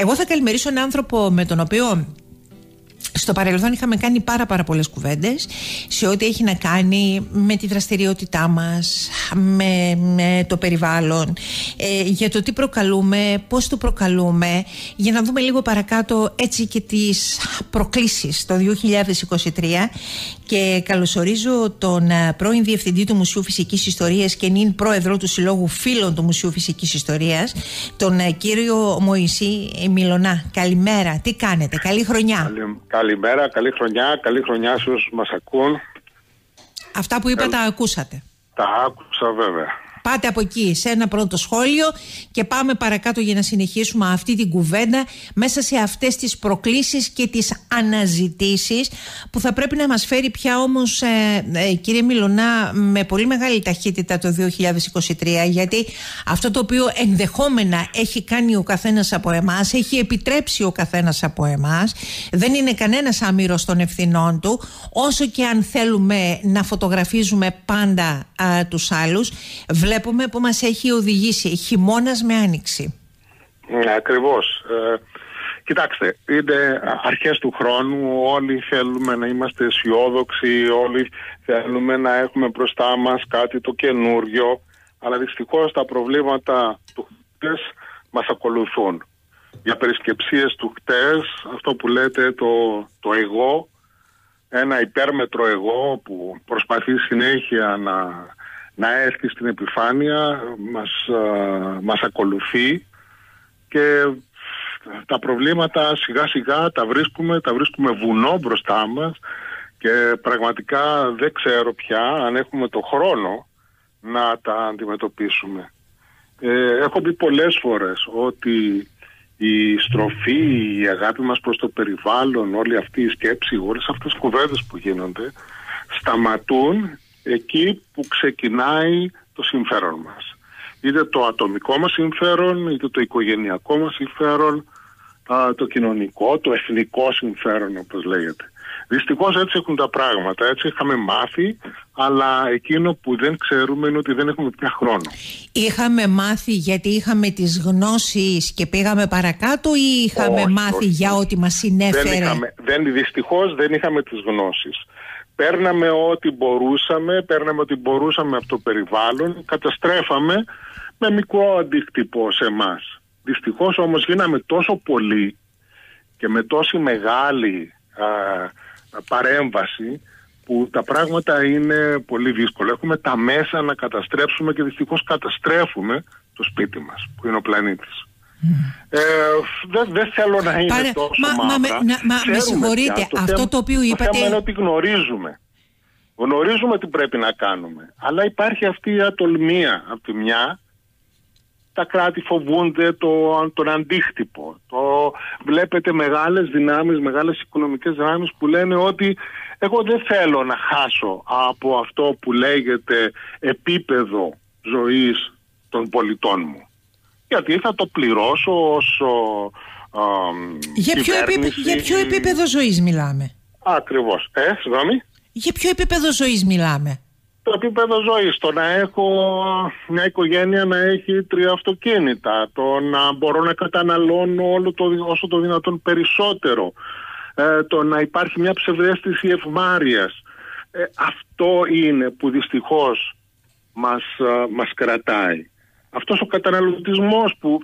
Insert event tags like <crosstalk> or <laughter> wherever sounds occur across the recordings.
Εγώ θα καλημερίσω έναν άνθρωπο με τον οποίο στο παρελθόν είχαμε κάνει πάρα πάρα πολλές κουβέντες σε ό,τι έχει να κάνει με τη δραστηριότητά μας, με, με το περιβάλλον, ε, για το τι προκαλούμε, πώς το προκαλούμε, για να δούμε λίγο παρακάτω έτσι και τις προκλήσεις το 2023 και καλωσορίζω τον ε, πρώην Διευθυντή του Μουσείου Φυσικής Ιστορίας και νυν πρόεδρο του Συλλόγου Φίλων του Μουσείου Φυσικής Ιστορίας, τον ε, κύριο Μωυσή Μιλονά. Καλημέρα, τι κάνετε, καλή χρονιά. Καλημέρα, καλή χρονιά, καλή χρονιά σε όσους μας ακούν. Αυτά που είπα τα ακούσατε. Τα άκουσα βέβαια. Πάτε από εκεί σε ένα πρώτο σχόλιο και πάμε παρακάτω για να συνεχίσουμε αυτή την κουβέντα μέσα σε αυτές τις προκλήσεις και τις αναζητήσεις που θα πρέπει να μας φέρει πια όμως ε, ε, κύριε Μιλωνά με πολύ μεγάλη ταχύτητα το 2023 γιατί αυτό το οποίο ενδεχόμενα έχει κάνει ο καθένας από εμάς έχει επιτρέψει ο καθένας από εμάς δεν είναι κανένας άμυρος των ευθυνών του όσο και αν θέλουμε να φωτογραφίζουμε πάντα α, τους άλλους βλέπουμε που μας έχει οδηγήσει χειμώνας με άνοιξη. Ναι, ακριβώς. Ε, κοιτάξτε, είναι αρχές του χρόνου, όλοι θέλουμε να είμαστε αισιόδοξοι, όλοι θέλουμε να έχουμε μπροστά μας κάτι το καινούριο, αλλά δυστυχώς τα προβλήματα του χτες μας ακολουθούν. Για περισκεψίες του χτες, αυτό που λέτε το, το εγώ, ένα υπέρμετρο εγώ που προσπαθεί συνέχεια να να έρθει στην επιφάνεια, μας, μας ακολουθεί και τα προβλήματα σιγά σιγά τα βρίσκουμε, τα βρίσκουμε βουνό μπροστά μας και πραγματικά δεν ξέρω πια αν έχουμε το χρόνο να τα αντιμετωπίσουμε. Ε, έχω πει πολλές φορές ότι η στροφή, η αγάπη μας προς το περιβάλλον, όλη αυτή η σκέψη, όλες αυτές οι κουβέντες που γίνονται σταματούν εκεί που ξεκινάει το συμφέρον μας. Είτε το ατομικό μας συμφέρον, είτε το οικογενειακό μας συμφέρον, το κοινωνικό, το εθνικό συμφέρον όπως λέγεται. Δυστυχώς έτσι έχουν τα πράγματα, έτσι είχαμε μάθει, αλλά εκείνο που δεν ξέρουμε είναι ότι δεν έχουμε πια χρόνο. Είχαμε μάθει γιατί είχαμε τις γνώσεις και πήγαμε παρακάτω ή είχαμε μάθει για ό,τι μας συνέφερε; Δεν είχαμε, δεν, δυστυχώς δεν είχαμε τις γνώσεις παίρναμε ό,τι μπορούσαμε, παίρναμε ό,τι μπορούσαμε από το περιβάλλον, καταστρέφαμε με μικρό αντίκτυπο σε εμάς. Δυστυχώς όμως γίναμε τόσο πολύ και με τόση μεγάλη α, παρέμβαση που τα πράγματα είναι πολύ δύσκολα. Έχουμε τα μέσα να καταστρέψουμε και δυστυχώς καταστρέφουμε το σπίτι μας που είναι ο πλανήτης. Ε, δεν, θέλω να είναι τόσο μα, μαύρα. Μα, μα, με συγχωρείτε, αυτό το οποίο είπατε... Το θέμα είναι ότι γνωρίζουμε. Γνωρίζουμε τι πρέπει να κάνουμε. Αλλά υπάρχει αυτή η ατολμία από τη μια. Τα κράτη φοβούνται το, τον αντίκτυπο. Το, βλέπετε μεγάλες δυνάμεις, μεγάλες οικονομικές δυνάμεις που λένε ότι εγώ δεν θέλω να χάσω από αυτό που λέγεται επίπεδο ζωής των πολιτών μου γιατί θα το πληρώσω ως για, ποιο επίπεδο, για ποιο επίπεδο ζωής μιλάμε; Ακριβώς. Ε, συγγνώμη. Για ποιο επίπεδο ζωής μιλάμε; Το επίπεδο ζωής, το να έχω μια οικογένεια να έχει τρία αυτοκίνητα, το να μπορώ να καταναλώνω όλο το, όσο το δυνατόν περισσότερο, ε, το να υπάρχει μια ψευδέστηση ευμάρειας. Ε, αυτό είναι που δυστυχώς μας, ε, μας κρατάει αυτός ο καταναλωτισμός που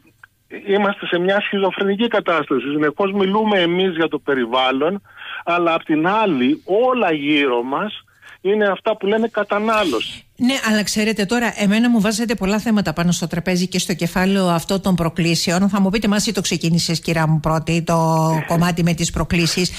είμαστε σε μια σχιζοφρενική κατάσταση. Συνεχώς μιλούμε εμείς για το περιβάλλον, αλλά απ' την άλλη όλα γύρω μας είναι αυτά που λένε κατανάλωση. Ναι, αλλά ξέρετε τώρα, εμένα μου βάζετε πολλά θέματα πάνω στο τραπέζι και στο κεφάλαιο αυτό των προκλήσεων. Θα μου πείτε, Μάση, το ξεκίνησες, κυρία μου, πρώτη, το <laughs> κομμάτι με τις προκλήσεις.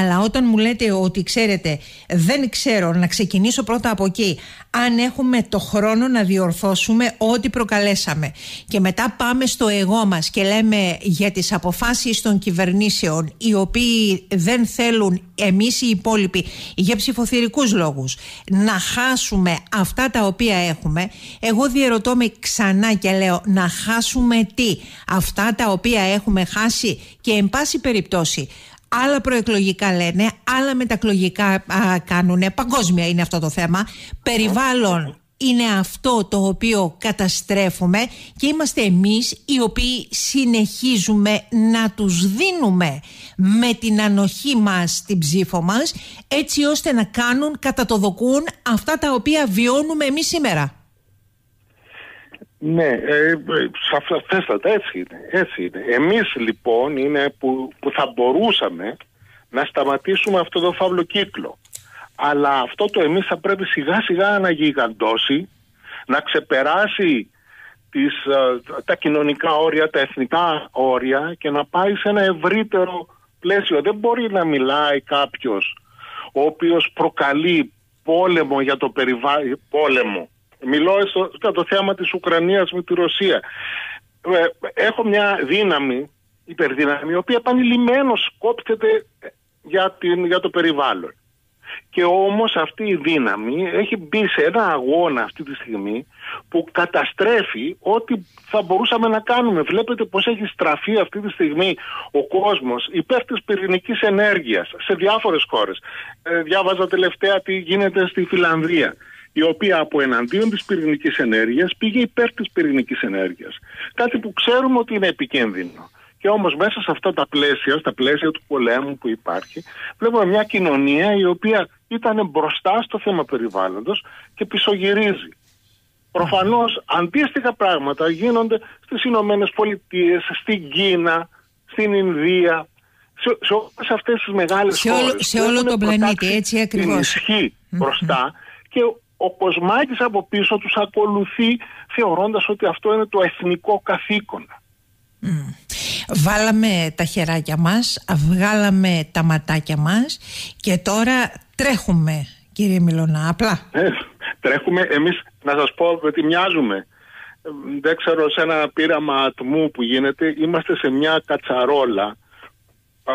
Αλλά όταν μου λέτε ότι ξέρετε, δεν ξέρω να ξεκινήσω πρώτα από εκεί, αν έχουμε το χρόνο να διορθώσουμε ό,τι προκαλέσαμε. Και μετά πάμε στο εγώ μας και λέμε για τις αποφάσεις των κυβερνήσεων, οι οποίοι δεν θέλουν εμείς οι υπόλοιποι για ψηφοθυρικούς λόγους να χάσουμε αυτά τα οποία έχουμε, εγώ διερωτώ με ξανά και λέω να χάσουμε τι, αυτά τα οποία έχουμε χάσει και εν πάση περιπτώσει Άλλα προεκλογικά λένε, άλλα μετακλογικά κάνουν. Παγκόσμια είναι αυτό το θέμα. Περιβάλλον είναι αυτό το οποίο καταστρέφουμε και είμαστε εμείς οι οποίοι συνεχίζουμε να τους δίνουμε με την ανοχή μας την ψήφο μας έτσι ώστε να κάνουν κατά το δοκούν αυτά τα οποία βιώνουμε εμείς σήμερα. Ναι, ε, σαφέστατα έτσι είναι, έτσι είναι. Εμείς λοιπόν είναι που, που θα μπορούσαμε να σταματήσουμε αυτό το φαύλο κύκλο. Αλλά αυτό το εμείς θα πρέπει σιγά σιγά να γιγαντώσει, να ξεπεράσει τις, ε, τα κοινωνικά όρια, τα εθνικά όρια και να πάει σε ένα ευρύτερο πλαίσιο. Δεν μπορεί να μιλάει κάποιος ο οποίος προκαλεί πόλεμο για το περιβάλλον, πόλεμο. Μιλώ για το θέμα της Ουκρανίας με τη Ρωσία. Ε, έχω μια δύναμη, υπερδύναμη, η οποία επανειλημμένως κόπτεται για, την, για το περιβάλλον. Και όμως αυτή η δύναμη έχει μπει σε ένα αγώνα αυτή τη στιγμή που καταστρέφει ό,τι θα μπορούσαμε να κάνουμε. Βλέπετε πως έχει στραφεί αυτή τη στιγμή ο κόσμος υπέρ της πυρηνικής ενέργειας σε διάφορες χώρες. Ε, διάβαζα τελευταία τι γίνεται στη Φιλανδία η οποία από εναντίον της πυρηνικής ενέργειας πήγε υπέρ της πυρηνικής ενέργειας. Κάτι που ξέρουμε ότι είναι επικίνδυνο. Και όμως μέσα σε αυτά τα πλαίσια, στα πλαίσια του πολέμου που υπάρχει, βλέπουμε μια κοινωνία η οποία ήταν μπροστά στο θέμα περιβάλλοντος και πισωγυρίζει. Προφανώς αντίστοιχα πράγματα γίνονται στις Ηνωμένες Πολιτείες, στην Κίνα, στην Ινδία, σε, σε όλες αυτές τις μεγάλες σε όλο, Σε όλο τον πλανήτη, έτσι ακριβώς. Την μπροστά και ο Κοσμάκης από πίσω τους ακολουθεί θεωρώντας ότι αυτό είναι το εθνικό καθήκον. Βάλαμε τα χεράκια μας, βγάλαμε τα ματάκια μας και τώρα τρέχουμε κύριε Μιλωνά, απλά. Ε, τρέχουμε, εμείς να σας πω ότι μοιάζουμε. Δεν ξέρω σε ένα πείραμα ατμού που γίνεται, είμαστε σε μια κατσαρόλα α,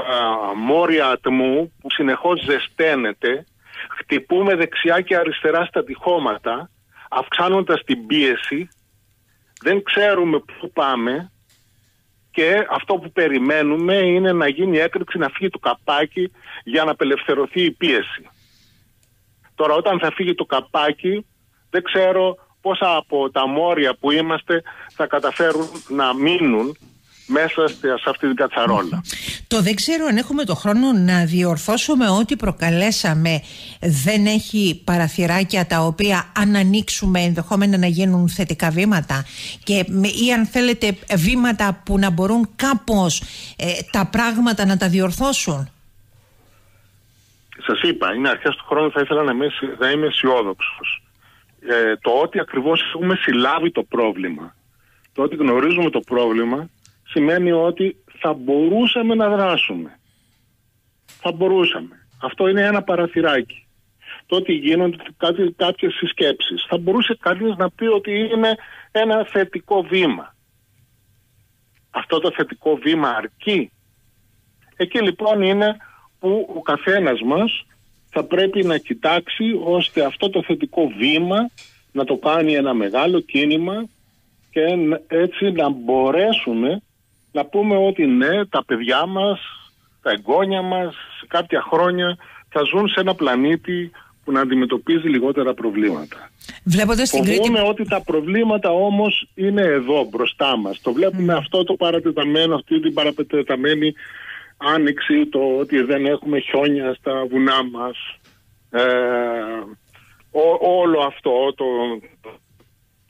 μόρια ατμού που συνεχώς ζεσταίνεται, χτυπούμε δεξιά και αριστερά στα τυχώματα, αυξάνοντας την πίεση, δεν ξέρουμε πού πάμε, και αυτό που περιμένουμε είναι να γίνει έκρηξη, να φύγει το καπάκι για να απελευθερωθεί η πίεση. Τώρα όταν θα φύγει το καπάκι δεν ξέρω πόσα από τα μόρια που είμαστε θα καταφέρουν να μείνουν μέσα σε αυτή την κατσαρόλα. Το δεν ξέρω αν έχουμε το χρόνο να διορθώσουμε ότι προκαλέσαμε δεν έχει παραθυράκια τα οποία αν ανοίξουμε ενδεχόμενα να γίνουν θετικά βήματα και ή αν θέλετε βήματα που να μπορούν κάπως ε, τα πράγματα να τα διορθώσουν. Σας είπα, είναι αρχές του χρόνου θα ήθελα να είμαι, να είμαι αισιόδοξος. Ε, το ότι ακριβώς έχουμε συλλάβει το πρόβλημα, το ότι γνωρίζουμε το πρόβλημα σημαίνει ότι θα μπορούσαμε να δράσουμε. Θα μπορούσαμε. Αυτό είναι ένα παραθυράκι. Το ότι γίνονται κάτι, κάποιες συσκέψεις. Θα μπορούσε κανείς να πει ότι είναι ένα θετικό βήμα. Αυτό το θετικό βήμα αρκεί. Εκεί λοιπόν είναι που ο καθένας μας θα πρέπει να κοιτάξει ώστε αυτό το θετικό βήμα να το κάνει ένα μεγάλο κίνημα και έτσι να μπορέσουμε να πούμε ότι ναι, τα παιδιά μας, τα εγγόνια μας, σε κάποια χρόνια θα ζουν σε ένα πλανήτη που να αντιμετωπίζει λιγότερα προβλήματα. Βλέποντας την Φοβούμε ότι τα προβλήματα όμως είναι εδώ μπροστά μας. Το βλέπουμε αυτό το παρατεταμένο, αυτή την παραπετεταμένη άνοιξη, το ότι δεν έχουμε χιόνια στα βουνά μας. Ε, όλο αυτό, το,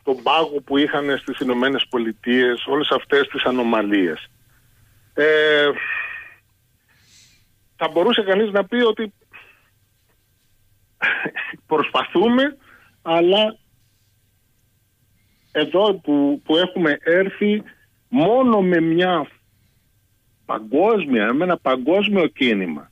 τον πάγο που είχαν στις Ηνωμένες Πολιτείες, όλες αυτές τις ανομαλίες. Ε, θα μπορούσε κανείς να πει ότι προσπαθούμε, αλλά εδώ που, που έχουμε έρθει μόνο με μια παγκόσμια, με ένα παγκόσμιο κίνημα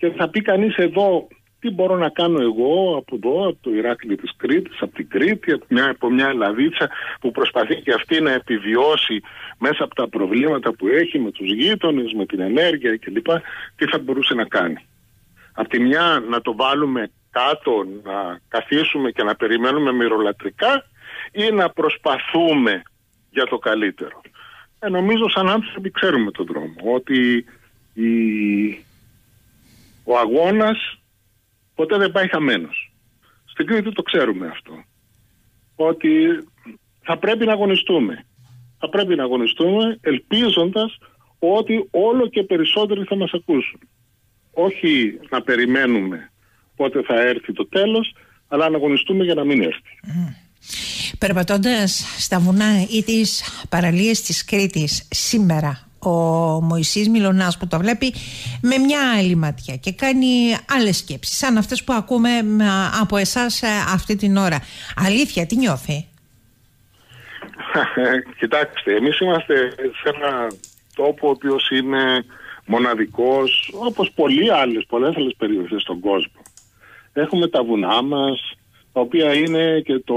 και θα πει κανείς εδώ τι μπορώ να κάνω εγώ από εδώ, από το Ηράκλειο της Κρήτης, από την Κρήτη, από μια, από μια Ελλαδίτσα που προσπαθεί και αυτή να επιβιώσει μέσα από τα προβλήματα που έχει με τους γείτονες, με την ενέργεια κλπ. Τι θα μπορούσε να κάνει. Από τη μια να το βάλουμε κάτω, να καθίσουμε και να περιμένουμε μυρολατρικά ή να προσπαθούμε για το καλύτερο. Ε, νομίζω σαν άνθρωποι ξέρουμε τον δρόμο, ότι η... ο αγώνας ποτέ δεν πάει χαμένος. Στην Κρήτη το ξέρουμε αυτό. Ότι θα πρέπει να αγωνιστούμε. Θα πρέπει να αγωνιστούμε ελπίζοντας ότι όλο και περισσότεροι θα μας ακούσουν. Όχι να περιμένουμε πότε θα έρθει το τέλος, αλλά να αγωνιστούμε για να μην έρθει. Mm. Περπατώντας στα βουνά ή τις παραλίες της Κρήτης σήμερα, ο Μωυσής Μιλωνάς που το βλέπει με μια άλλη ματιά και κάνει άλλες σκέψεις σαν αυτές που ακούμε από εσάς ε, αυτή την ώρα. Αλήθεια, τι νιώθει; <laughs> Κοιτάξτε, εμείς είμαστε σε ένα τόπο ο οποίος είναι μοναδικός όπως πολλοί άλλες, πολλές άλλες περιοχές στον κόσμο. Έχουμε τα βουνά μας, τα οποία είναι και το,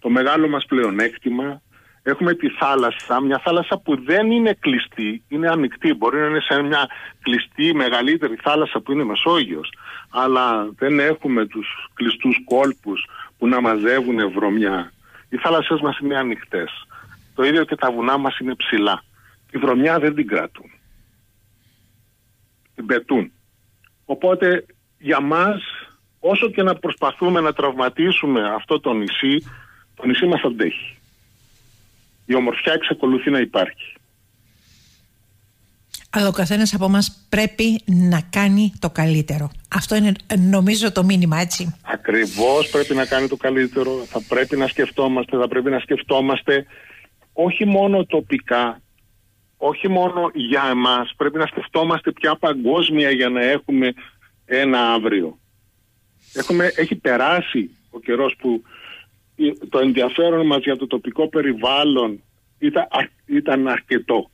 το μεγάλο μας πλεονέκτημα. Έχουμε τη θάλασσα, μια θάλασσα που δεν είναι κλειστή, είναι ανοιχτή. Μπορεί να είναι σε μια κλειστή μεγαλύτερη θάλασσα που είναι Μεσόγειος, αλλά δεν έχουμε τους κλειστούς κόλπους που να μαζεύουν βρωμιά. Οι θάλασσες μας είναι ανοιχτές. Το ίδιο και τα βουνά μας είναι ψηλά. Η βρωμιά δεν την κρατούν. Την πετούν. Οπότε για μας όσο και να προσπαθούμε να τραυματίσουμε αυτό το νησί, το νησί μας αντέχει. Η ομορφιά εξακολουθεί να υπάρχει. Αλλά ο καθένας από εμά πρέπει να κάνει το καλύτερο. Αυτό είναι νομίζω το μήνυμα, έτσι. Ακριβώς πρέπει να κάνει το καλύτερο. Θα πρέπει να σκεφτόμαστε, θα πρέπει να σκεφτόμαστε όχι μόνο τοπικά, όχι μόνο για εμάς. Πρέπει να σκεφτόμαστε πια παγκόσμια για να έχουμε ένα αύριο. Έχουμε, έχει περάσει ο καιρός που το ενδιαφέρον μας για το τοπικό περιβάλλον ήταν, ήταν αρκετό.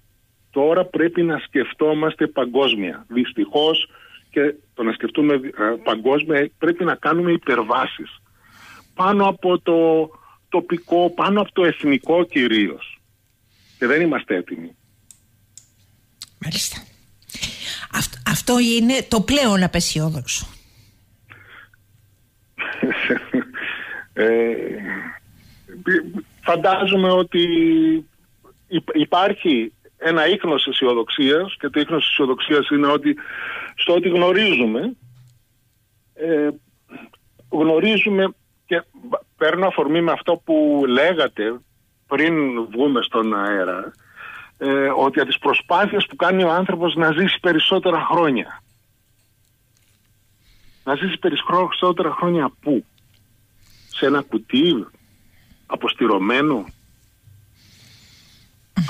Τώρα πρέπει να σκεφτόμαστε παγκόσμια. Δυστυχώς και το να σκεφτούμε ε, παγκόσμια πρέπει να κάνουμε υπερβάσεις. Πάνω από το τοπικό, πάνω από το εθνικό κυρίως. Και δεν είμαστε έτοιμοι. Μάλιστα. Αυτό, αυτό είναι το πλέον απεσιόδοξο. <laughs> Ε, φαντάζομαι ότι υπάρχει ένα ίχνος αισιοδοξίας και το ίχνος αισιοδοξίας είναι ότι στο ότι γνωρίζουμε ε, γνωρίζουμε και παίρνω αφορμή με αυτό που λέγατε πριν βγούμε στον αέρα ε, ότι για τις προσπάθειες που κάνει ο άνθρωπος να ζήσει περισσότερα χρόνια. Να ζήσει περισσότερα χρόνια πού σε ένα κουτί αποστηρωμένο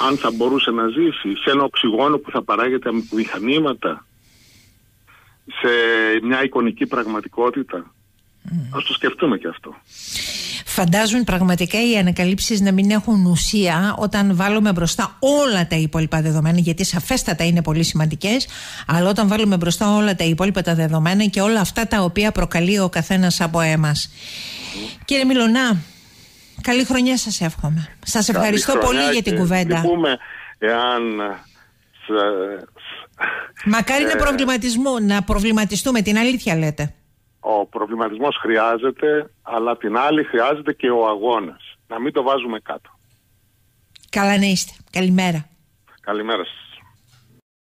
αν θα μπορούσε να ζήσει σε ένα οξυγόνο που θα παράγεται από μηχανήματα σε μια εικονική πραγματικότητα mm. ας το σκεφτούμε και αυτό Φαντάζουν πραγματικά οι ανακαλύψεις να μην έχουν ουσία όταν βάλουμε μπροστά όλα τα υπόλοιπα δεδομένα, γιατί σαφέστατα είναι πολύ σημαντικές, αλλά όταν βάλουμε μπροστά όλα τα υπόλοιπα τα δεδομένα και όλα αυτά τα οποία προκαλεί ο καθένας από εμάς. Κύριε Μιλονά, καλή χρονιά σας εύχομαι. Σας ευχαριστώ πολύ για την κουβέντα. Πούμε, εάν... Μακάρι να, ε, να προβληματιστούμε, την αλήθεια λέτε. Ο προβληματισμός χρειάζεται, αλλά την άλλη χρειάζεται και ο αγώνας. Να μην το βάζουμε κάτω. Καλά να είστε. Καλημέρα. Καλημέρα σας.